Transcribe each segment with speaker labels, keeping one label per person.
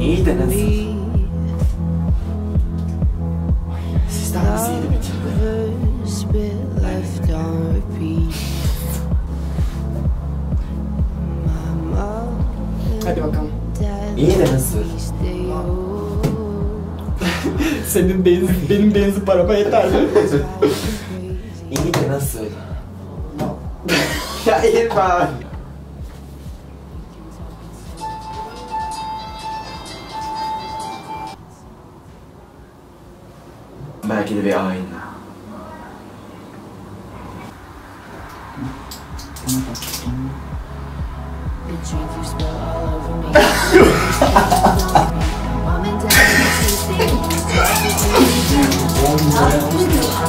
Speaker 1: İyi de nasıl? Sistem nasıl yeni bitirdi?
Speaker 2: Hadi bakalım.
Speaker 1: İyi de nasıl?
Speaker 2: Senin benzin, benim benzin parama yeter mi?
Speaker 1: İyi de nasıl? ya iyi bak. Belki de bir ayna.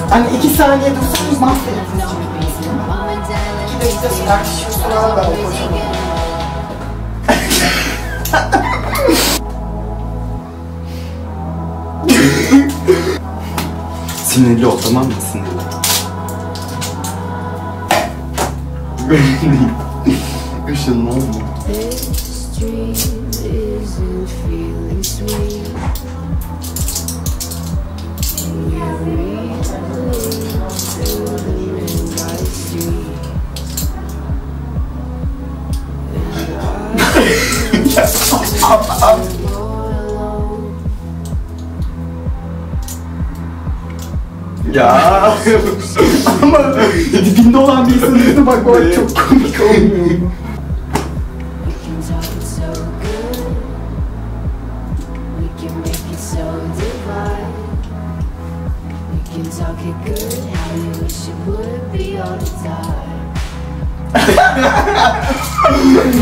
Speaker 2: Hani iki saniye dursanız mahvediniz İki dakika tartışıyorsun abi ben o kocaman.
Speaker 1: Sinirli ol tamam mı? Sinirli.
Speaker 3: This dream isn't feeling
Speaker 1: Ya.
Speaker 2: Ama dibinde olan bir insanın yüzüne bak o çok komik olmuyor.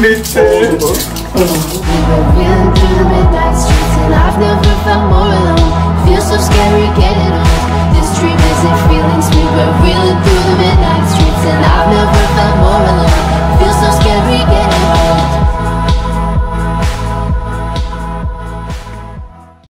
Speaker 3: We can